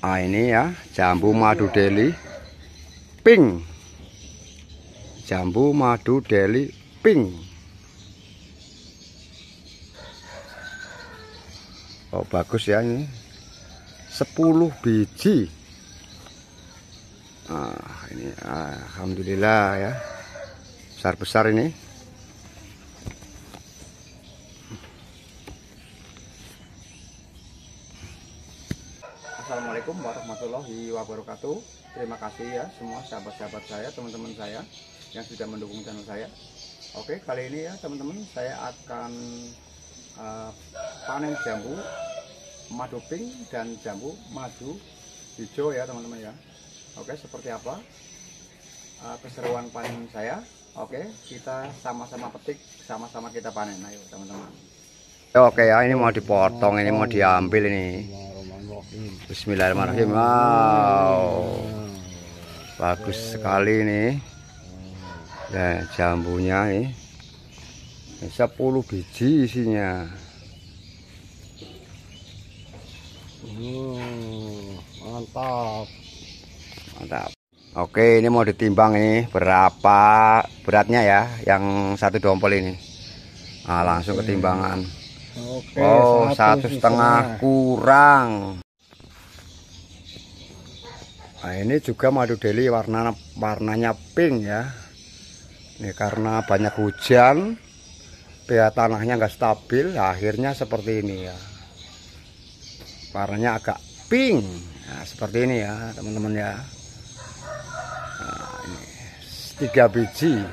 ah ini ya jambu madu deli. Pink jambu madu deli pink oh bagus ya ini. 10 biji. Ah ini alhamdulillah ya. Besar-besar ini Assalamualaikum warahmatullahi wabarakatuh. Terima kasih ya semua sahabat-sahabat saya, teman-teman saya yang sudah mendukung channel saya. Oke kali ini ya teman-teman saya akan uh, panen jambu madu pink dan jambu madu hijau ya teman-teman ya. Oke seperti apa uh, keseruan panen saya? Oke kita sama-sama petik sama-sama kita panen. Ayo teman-teman. Oke ya ini mau dipotong ini mau diambil ini Bismillahirrahmanirrahim. Wow. Bagus sekali nih. Ya, jambunya ini. 10 biji isinya. Hmm, mantap. Mantap. Oke, ini mau ditimbang ini berapa beratnya ya yang satu dompol ini. Nah, langsung ketimbangan. Oke, oh, satu setengah kurang. Nah ini juga madu deli warna warnanya pink ya. Ini karena banyak hujan, pH tanahnya nggak stabil, akhirnya seperti ini ya. Warnanya agak pink, nah, seperti ini ya teman-teman ya. Nah, ini tiga biji.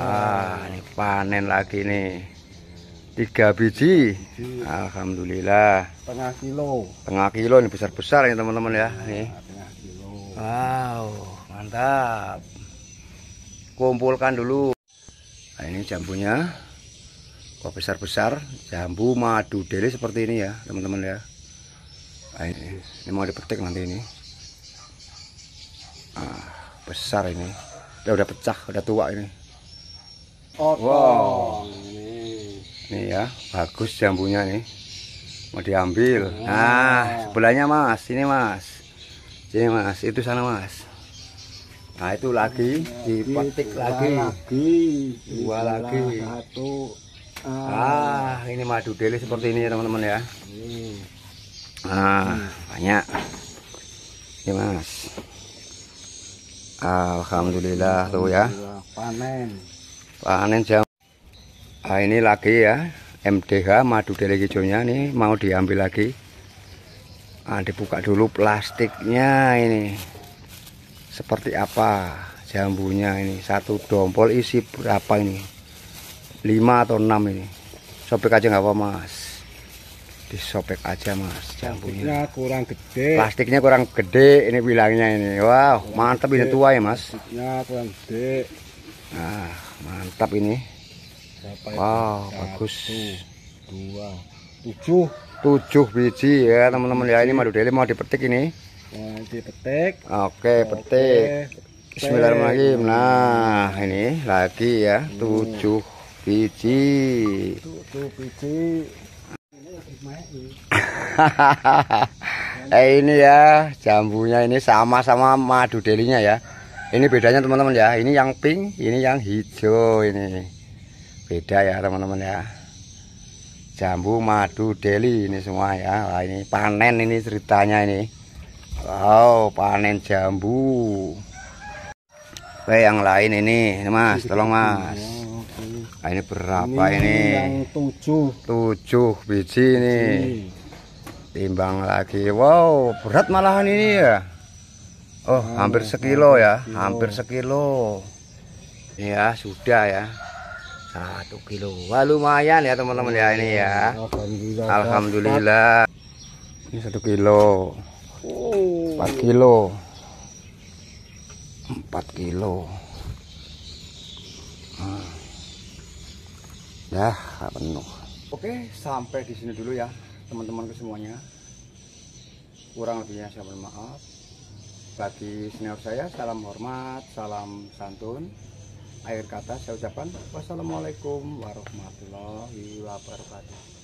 Ah, ini panen lagi nih tiga biji. Alhamdulillah. Tengah kilo. Tengah kilo ini besar-besar ya teman-teman ya. Nih. tengah kilo. Wow mantap. Kumpulkan dulu. Nah ini jambunya. Kok besar-besar? Jambu madu deli seperti ini ya teman-teman ya. Nah, ini, ini mau dipetik nanti ini. Ah, besar ini. Ya udah pecah udah tua ini. Oh, wow nih ya bagus jambunya nih mau diambil. Nah sebelahnya mas. Ini mas. Sini mas. Itu sana mas. Nah itu lagi dipetik lagi. lagi. Dua lagi. satu. Ah ini madu deli seperti ini ya teman-teman ya. Nah banyak. Ini mas. Alhamdulillah tuh ya. Panen. Panen jam Nah, ini lagi ya. MDH madu deli hijaunya nih mau diambil lagi. Nah, dibuka dulu plastiknya ini. Seperti apa jambunya ini? Satu dompol isi berapa ini? 5 atau 6 ini? Sobek aja nggak apa mas? Disobek aja mas jambunya. Plastiknya kurang gede. Plastiknya kurang gede ini bilangnya ini. Wow mantap ini tua ya mas. Plastiknya kurang gede. Nah mantap ini Berapa wow Satu, bagus. dua tujuh. Tujuh biji ya teman-teman. Ya ini madu deli mau dipetik ini. Nah, dipetik. Oke petik. Bismillahirrahmanirrahim. Nah ini lagi ya. Tujuh biji. Tujuh biji. Eh ini ya jambunya ini sama-sama madu delinya ya. Ini bedanya teman-teman ya. Ini yang pink ini yang hijau ini beda ya teman-teman ya. Jambu madu deli ini semua ya. Wah, ini panen ini ceritanya ini. Wow panen jambu. Oke yang lain ini ini mas tolong mas. nah, ini berapa ini, ini? yang tujuh. Tujuh biji ini. Timbang lagi. Wow berat malahan ini ya. Oh hampir sekilo ya hampir sekilo. Ya sudah ya satu kilo. Wah lumayan ya teman-teman ya ini ya. Alhamdulillah, alhamdulillah. ini satu kilo. Empat kilo. Empat kilo. Hmm. dah penuh. Oke sampai di sini dulu ya teman-temanku semuanya. Kurang lebihnya saya mohon maaf. Bagi senior saya salam hormat salam santun akhir kata saya ucapkan wassalamualaikum warahmatullahi wabarakatuh